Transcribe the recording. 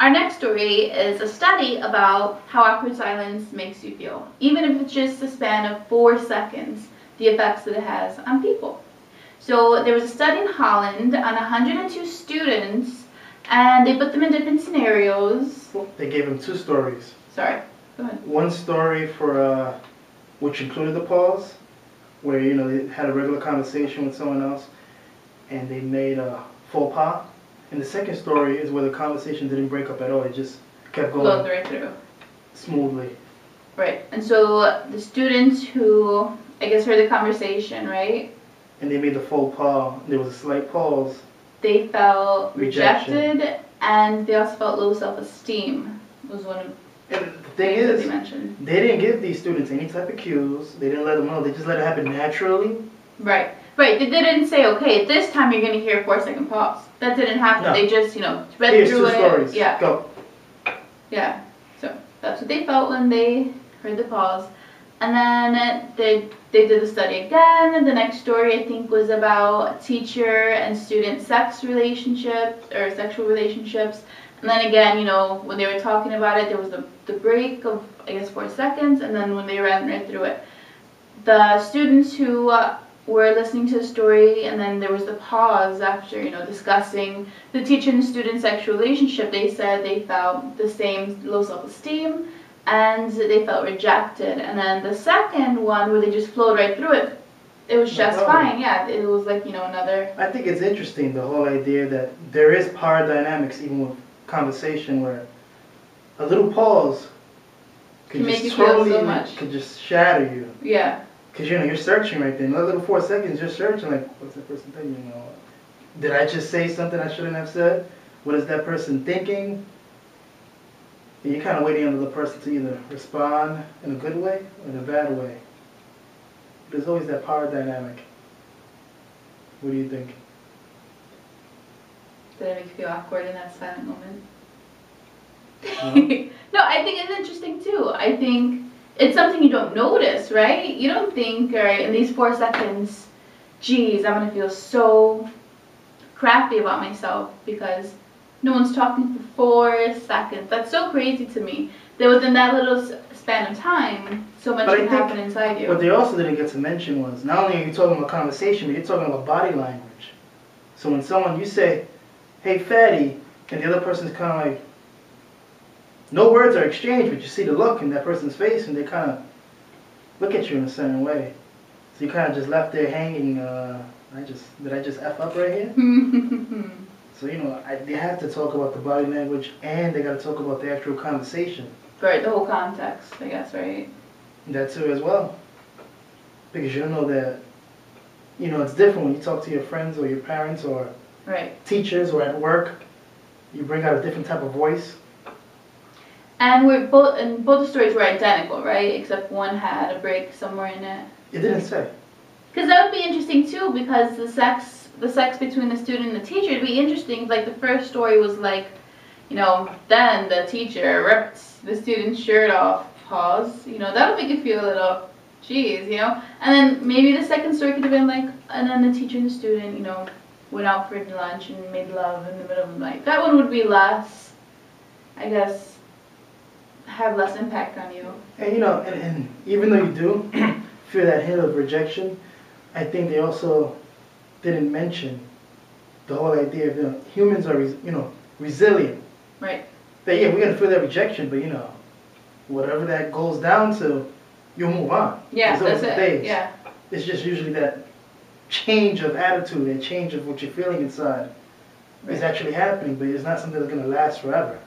our next story is a study about how awkward silence makes you feel, even if it's just a span of four seconds, the effects that it has on people. So there was a study in Holland on 102 students, and they put them in different scenarios. They gave them two stories. Sorry, go ahead. One story for uh, which included the pause, where you know they had a regular conversation with someone else, and they made a faux pas. And the second story is where the conversation didn't break up at all; it just kept going Flowed right through. smoothly. Right, and so the students who, I guess, heard the conversation, right? And they made the faux pas. There was a slight pause. They felt Rejection. rejected, and they also felt low self-esteem. Was one of And the thing is, they mentioned. they didn't give these students any type of cues. They didn't let them know. They just let it happen naturally. Right, right. They didn't say, okay, this time you're gonna hear a four-second pause. That didn't happen. No. They just, you know, read Here's through two it. stories. Yeah, Go. yeah. So that's what they felt when they heard the pause. And then they they did the study again. The next story I think was about teacher and student sex relationships or sexual relationships. And then again, you know, when they were talking about it, there was the, the break of I guess four seconds, and then when they ran right through it, the students who uh, were listening to the story, and then there was the pause after you know discussing the teacher and student sexual relationship. They said they felt the same low self-esteem and they felt rejected. And then the second one where they just flowed right through it, it was just problem. fine. Yeah, it was like you know another. I think it's interesting the whole idea that there is power dynamics even with conversation where a little pause could just feel so totally much. could just shatter you Yeah, because you know you're searching right then. In a little four seconds, you're searching like, what's that person thinking? You know, did I just say something I shouldn't have said? What is that person thinking? And you're kind of waiting on the person to either respond in a good way or in a bad way. There's always that power dynamic. What do you think? did it make you feel awkward in that silent moment? No? no, I think it's interesting too. I think it's something you don't notice, right? You don't think, all right, in these four seconds, geez, I'm gonna feel so crappy about myself because no one's talking for four seconds. That's so crazy to me. That within that little span of time, so much But can happen inside you. What they also didn't get to mention was not only are you talking about conversation, but you're talking about body language. So when someone you say, "Hey, fatty," and the other person's kind of like, no words are exchanged, but you see the look in that person's face, and they kind of look at you in a certain way. So you kind of just left there hanging. Uh, I just did I just f up right here? So you know, I, they have to talk about the body language, and they got to talk about the actual conversation. right, the whole context, I guess, right? That too as well. Because you know that, you know, it's different when you talk to your friends or your parents or Right. teachers or at work. You bring out a different type of voice. And we're both, and both the stories were identical, right? Except one had a break somewhere in it. It didn't say. Because that would be interesting too, because the sex, the sex between the student and the teacher, it'd be interesting. Like the first story was like, you know, then the teacher ripped the student's shirt off. Pause. You know, that'll make you feel a little, geez, you know. And then maybe the second story could have been like, and then the teacher and the student, you know, went out for lunch and made love in the middle of the night. That one would be less, I guess, have less impact on you. And you know, and, and even though you do feel that hit of rejection, I think they also didn't mention the whole idea of you know, humans are you know resilient. Right. That yeah, we're gonna feel that rejection, but you know, whatever that goes down to, you'll move on. Yeah, that's it. days. Yeah. It's just usually that change of attitude and change of what you're feeling inside is actually happening, but it's not something that's gonna last forever.